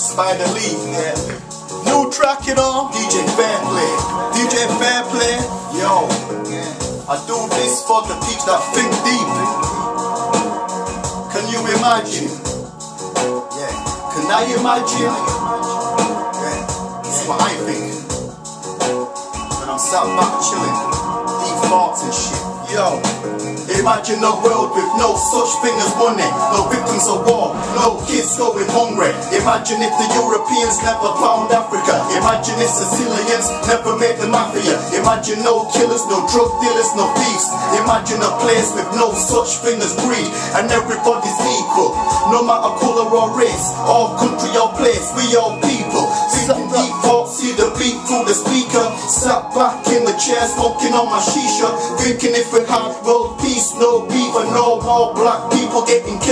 Spida Lee, yeah. New track, you know, DJ Fairplay. DJ Fairplay, yo. I do this for the peeps that think deep. Can you imagine? Yeah. Can I imagine? Yeah. That's what I think. When I'm sat back chilling, deep thoughts and shit. Yo. Imagine a world with no such thing as money, no victims of war, no kids going hungry. Imagine if the Europeans never found Africa. Imagine if Sicilians never made the mafia. Imagine no killers, no drug dealers, no thieves. Imagine a place with no such thing as greed, and everybody's equal, no matter color or race, or country or place. We all people. Thinking uh, deep thoughts, see the beat through the speaker. Sat back in the chair, smoking on my shisha, thinking if we had world peace, no beef and no more black people getting killed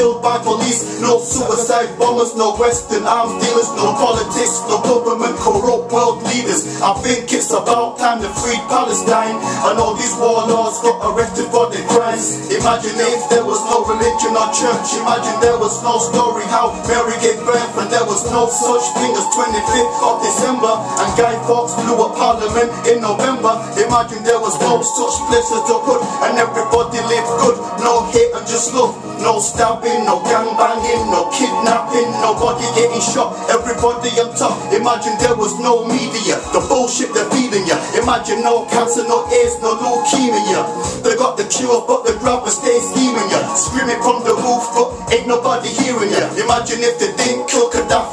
no suicide bombers, no Western arms dealers, no politics, no government corrupt world leaders. I think it's about time to free Palestine and all these warlords got arrested for their crimes. Imagine if there was no religion or church. Imagine there was no story how Mary gave birth and there was no such thing as 25th of December and Guy Fawkes blew up Parliament in November. Imagine was no such place as the and everybody lived good. No hate and just love. No stabbing, no gang banging, no kidnapping, nobody getting shot. Everybody on top. Imagine there was no media. The bullshit they're feeding you. Imagine no cancer, no AIDS, no leukemia. They got the cure, but they'd rather stay scheming you. Screaming from the roof, but ain't nobody hearing you. Imagine if they didn't kill Gaddafi.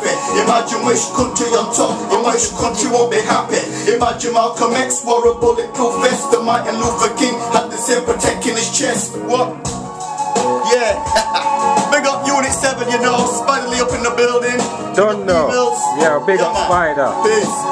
Imagine which country on top, and which country won't be happy. Imagine Malcolm X wore a bulletproof vest, and Martin Luther King had the same protecting his chest. What? Yeah. big up Unit 7, you know. Spida Lee up in the building. Don't know. Emails. Yeah, big up man. Spida. Peace.